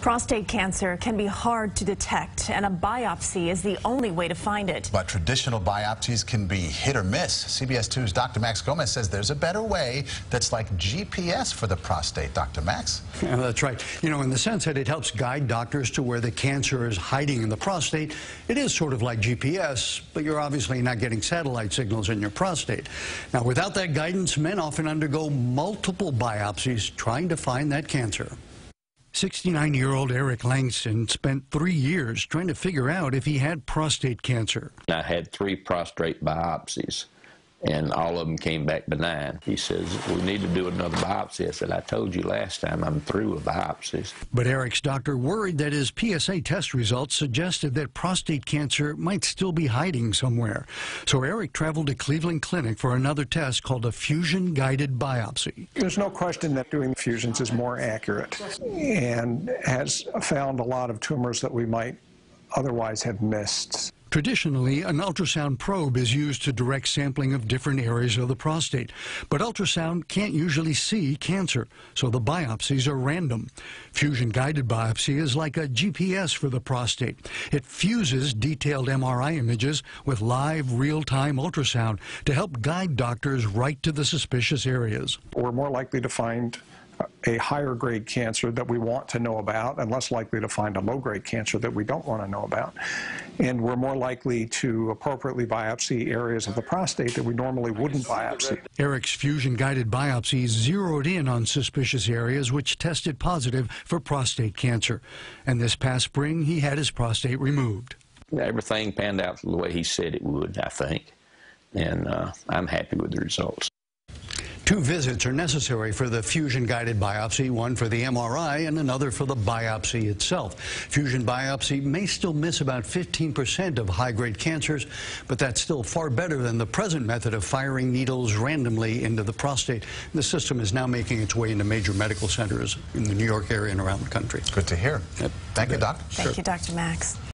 Prostate cancer can be hard to detect, and a biopsy is the only way to find it. But traditional biopsies can be hit or miss. CBS 2's Dr. Max Gomez says there's a better way that's like GPS for the prostate. Dr. Max? Yeah, that's right. You know, in the sense that it helps guide doctors to where the cancer is hiding in the prostate, it is sort of like GPS, but you're obviously not getting satellite signals in your prostate. Now, without that guidance, men often undergo multiple biopsies trying to find that cancer. 69 year old Eric Langston spent three years trying to figure out if he had prostate cancer. I had three prostate biopsies and all of them came back benign. He says, we need to do another biopsy. I said, I told you last time I'm through with biopsies. But Eric's doctor worried that his PSA test results suggested that prostate cancer might still be hiding somewhere. So Eric traveled to Cleveland Clinic for another test called a fusion-guided biopsy. There's no question that doing fusions is more accurate and has found a lot of tumors that we might otherwise have missed. Traditionally, an ultrasound probe is used to direct sampling of different areas of the prostate. But ultrasound can't usually see cancer, so the biopsies are random. Fusion-guided biopsy is like a GPS for the prostate. It fuses detailed MRI images with live, real-time ultrasound to help guide doctors right to the suspicious areas. We're more likely to find a higher grade cancer that we want to know about and less likely to find a low grade cancer that we don't want to know about. And we're more likely to appropriately biopsy areas of the prostate that we normally wouldn't biopsy. Eric's fusion guided biopsies zeroed in on suspicious areas which tested positive for prostate cancer. And this past spring, he had his prostate removed. Everything panned out the way he said it would, I think. And uh, I'm happy with the results. Two visits are necessary for the fusion-guided biopsy, one for the MRI and another for the biopsy itself. Fusion biopsy may still miss about 15% of high-grade cancers, but that's still far better than the present method of firing needles randomly into the prostate. The system is now making its way into major medical centers in the New York area and around the country. Good to hear. Yep. Thank you, Doc. Thank sure. you, Dr. Max.